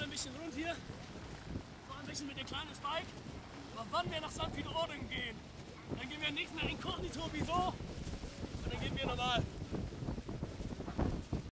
ein bisschen rund hier. Vor ein bisschen mit dem kleinen Bike. Aber wann wir nach St. Peter-Ording gehen, dann gehen wir nicht mehr inkognito wie so, dann gehen wir normal.